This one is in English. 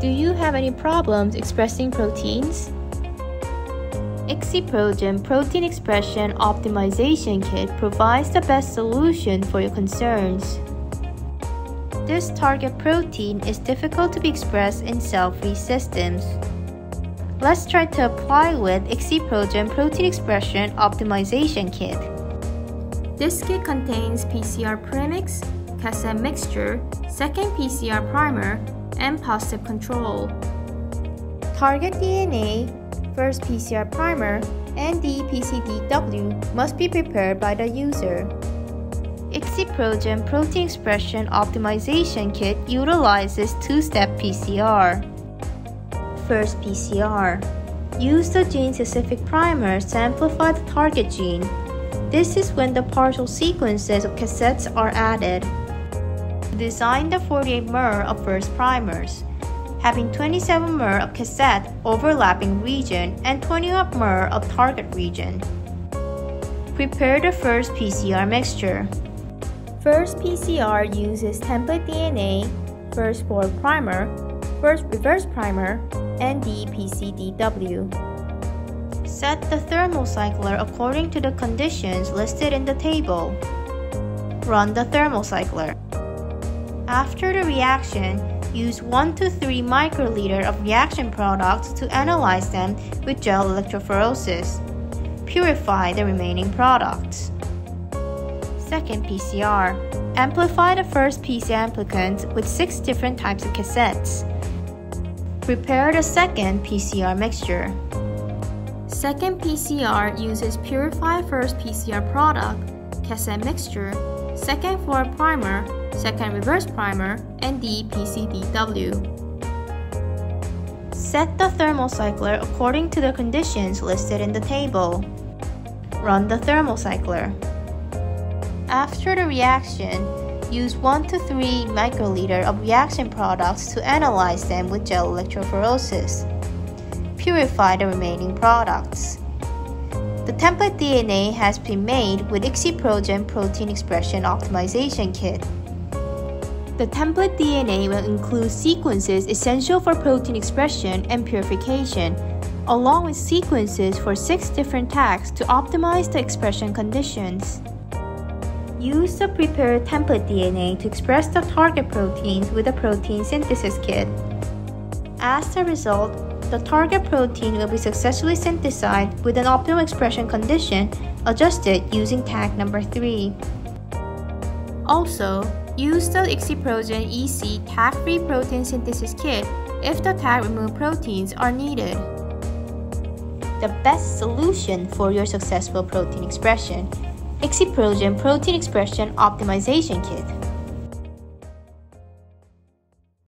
Do you have any problems expressing proteins? ExiProgen Protein Expression Optimization Kit provides the best solution for your concerns. This target protein is difficult to be expressed in cell-free systems. Let's try to apply with ExiProgen Protein Expression Optimization Kit. This kit contains PCR premix, cassette mixture, second PCR primer, and positive control. Target DNA, first PCR primer, and DPCDW must be prepared by the user. ExiProgen Protein Expression Optimization Kit utilizes two-step PCR. First PCR. Use the gene-specific primer to amplify the target gene. This is when the partial sequences of cassettes are added. Design the 48 mer of first primers, having 27 mer of cassette overlapping region and 20 mer of target region. Prepare the first PCR mixture. First PCR uses template DNA, first forward primer, first reverse primer, and DPCDW. Set the thermocycler according to the conditions listed in the table. Run the thermocycler. After the reaction, use 1 to 3 microliter of reaction products to analyze them with gel electrophoresis. Purify the remaining products. Second PCR. Amplify the first PCR amplicon with 6 different types of cassettes. Prepare the second PCR mixture. Second PCR uses Purify First PCR product, cassette mixture, second forward primer, second reverse primer, and DPCDW. Set the thermocycler according to the conditions listed in the table. Run the thermocycler. After the reaction, use 1 to 3 microliter of reaction products to analyze them with gel electrophoresis. Purify the remaining products. The template DNA has been made with ExiProgen Protein Expression Optimization Kit. The template DNA will include sequences essential for protein expression and purification, along with sequences for six different tags to optimize the expression conditions. Use the prepared template DNA to express the target proteins with a protein synthesis kit. As a result, the target protein will be successfully synthesized with an optimal expression condition adjusted using tag number 3. Also, use the ExiProgen EC tag-free protein synthesis kit if the tag-removed proteins are needed. The best solution for your successful protein expression ExiProgen Protein Expression Optimization Kit.